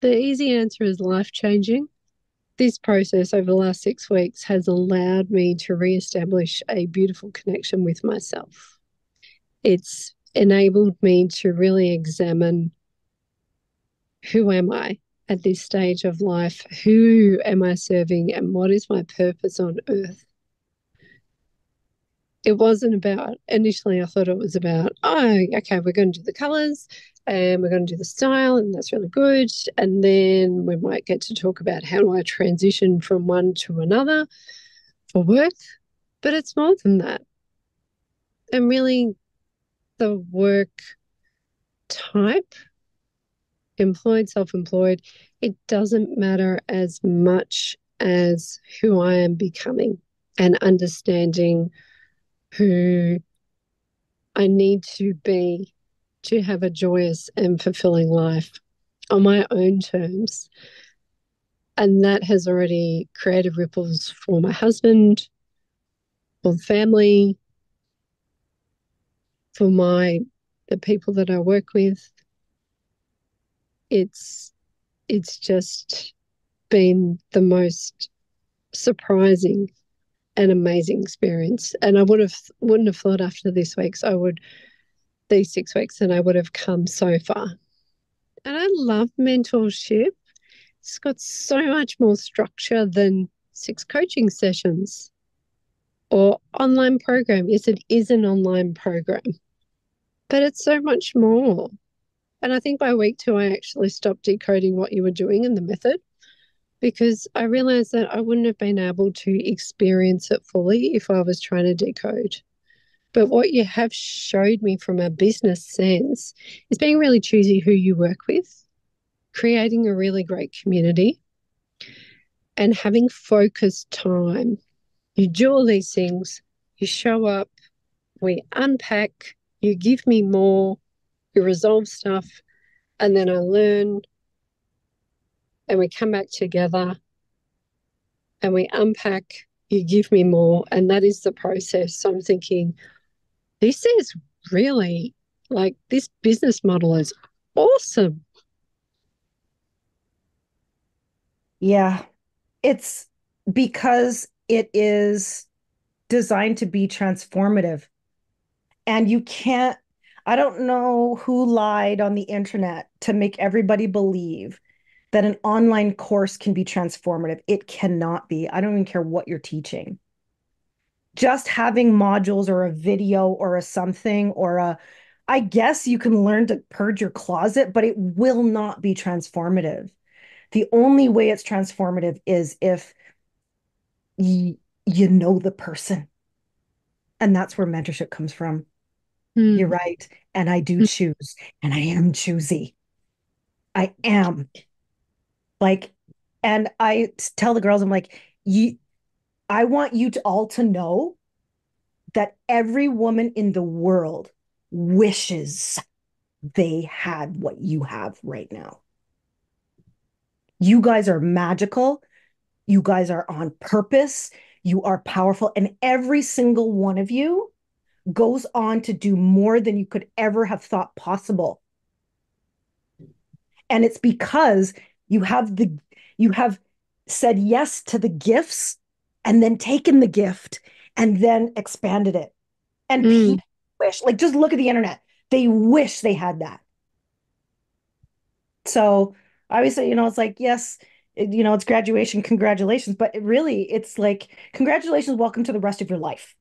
The easy answer is life changing. This process over the last six weeks has allowed me to re-establish a beautiful connection with myself. It's enabled me to really examine who am I at this stage of life? Who am I serving and what is my purpose on earth? It wasn't about, initially, I thought it was about, oh, okay, we're going to do the colors and we're going to do the style, and that's really good. And then we might get to talk about how do I transition from one to another for work. But it's more than that. And really, the work type, employed, self employed, it doesn't matter as much as who I am becoming and understanding who I need to be to have a joyous and fulfilling life on my own terms. And that has already created ripples for my husband, for the family, for my the people that I work with. It's it's just been the most surprising and amazing experience. And I would have wouldn't have thought after this week's I would these six weeks and I would have come so far. And I love mentorship. It's got so much more structure than six coaching sessions or online program. Yes, it is an online program, but it's so much more. And I think by week two, I actually stopped decoding what you were doing and the method because I realized that I wouldn't have been able to experience it fully if I was trying to decode. But what you have showed me from a business sense is being really choosy who you work with, creating a really great community, and having focused time. You do all these things, you show up, we unpack, you give me more, you resolve stuff, and then I learn, and we come back together and we unpack, you give me more, and that is the process. So I'm thinking, this is really like this business model is awesome. Yeah. It's because it is designed to be transformative. And you can't, I don't know who lied on the internet to make everybody believe that an online course can be transformative. It cannot be. I don't even care what you're teaching just having modules or a video or a something or a I guess you can learn to purge your closet, but it will not be transformative. The only way it's transformative is if you, you know the person. And that's where mentorship comes from. Mm. You're right. And I do mm. choose, and I am choosy. I am. Like, and I tell the girls, I'm like, you I want you to all to know that every woman in the world wishes they had what you have right now. You guys are magical. You guys are on purpose. You are powerful. And every single one of you goes on to do more than you could ever have thought possible. And it's because you have the you have said yes to the gifts and then taken the gift and then expanded it. And mm. people wish, like, just look at the internet. They wish they had that. So obviously, you know, it's like, yes, you know, it's graduation, congratulations. But it really, it's like, congratulations, welcome to the rest of your life.